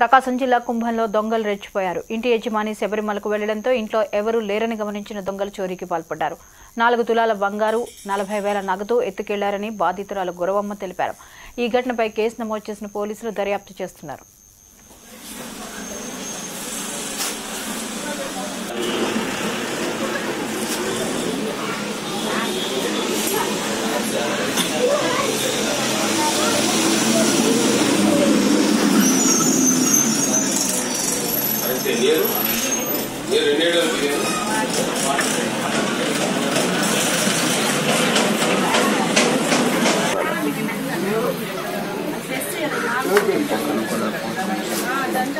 ప్రకాశం జిల్లా కుంభంలో దొంగలు రెచ్చిపోయారు. ఇంటి యజమాని శబరిమలకు వెళ్ళడంతో ఇంట్లో ఎవరూ లేరని గమనించిన దొంగలు చోరీకి పాల్పడ్డారు. నాలుగు తులాల బంగారు నలభై వేల నగదు ఎత్తుకెళ్ళారని బాధితురాలు గురవమ్మ తెలిపారు. ఈ ఘటనపై కేసు నమోదు చేసిన పోలీసులు దర్యాప్తు చేస్తున్నారు. ఎన్ ఇయర్ ఇయర్ రెండేళ్ళు అనిపించాను దండ